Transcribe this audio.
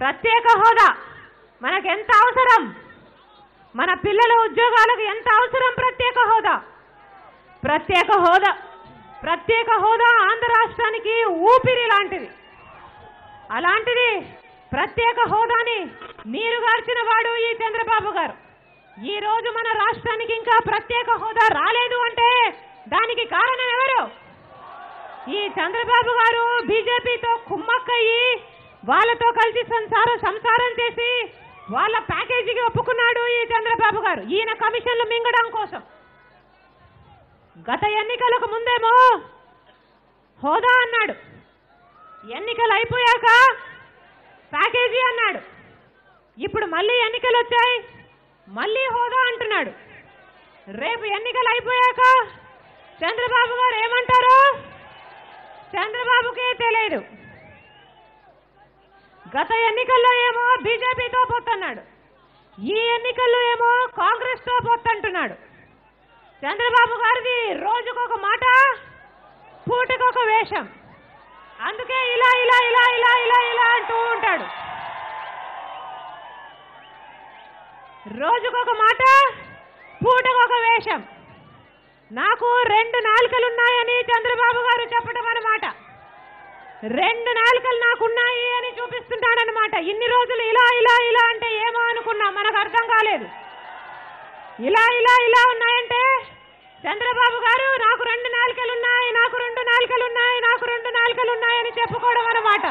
ప్రత్యేక హోదా. మనకెంత అవసరం? మన పిల్లల ఉద్యోగాలకు ఎంత అవసరం ప్రత్యేక హోదా? ప్రత్యేక హోదా ప్రత్యేక హోదా ఆంధ్ర రాష్ట్రానికి ఊపిరి లాంటిది. అలాంటిది ప్రత్యేక హోదాని నీరుగార్చిన వాడు ఈ చంద్రబాబు గారు. ఈ రోజు మన రాష్ట్రానికి ఇంకా ప్రత్యేక హోదా రాలేదు అంటే దానికి కారణం ఎవరు? ఈ చంద్రబాబు గారు బీజేపీతో కుమ్మక్కయ్యి వాళ్ళతో కలిసి సంసారం సంసారం చేసి వాళ్ళ ప్యాకేజీకి ఒప్పుకున్నాడు ఈ చంద్రబాబు గారు. ఈయన కమిషన్లు మింగడం కోసం. గత ఎన్నికలకు ముందేమో హోదా అన్నాడు. ఎన్నికలు అయిపోయాక ప్యాకేజీ అన్నాడు. ఇప్పుడు మళ్ళీ ఎన్నికలు వచ్చాయి. మళ్ళీ హోదా అంటున్నాడు. రేపు ఎన్నికలు అయిపోయాక చంద్రబాబు గారు ఏమంటారు చంద్రబాబుకే తెలియదు. గత ఎన్నికల్లో ఏమో బీజేపీతో పోతున్నాడు. ఈ ఎన్నికల్లో ఏమో కాంగ్రెస్తో చంద్రబాబు గారిది రోజుకొక మాట పూటకొక వేషం. అందుకే ఇలా ఇలా ఇలా ఇలా ఇలా ఇలా అంటూ ఉంటాడు. రోజుకొక మాట పూటకొక వేషం. నాకు రెండు నాలుకలున్నాయని చంద్రబాబు గారు చెప్పడం అన్నమాట రెండు నాలుకలు నాకున్నాయి అన్నాడనమాట ఇన్ని రోజులు ఇలా ఇలా ఇలా అంటే ఏమో అనుకున్నా. మనకు అర్థం కాలేదు. ఇలా ఇలా ఇలా ఉన్నాయంటే చంద్రబాబు గారు నాకు రెండు నాలుకలు ఉన్నాయి నాకు రెండు నాలుకలు ఉన్నాయి నాకు రెండు నాలుకలు ఉన్నాయని చెప్పుకోవడం అన్నమాట.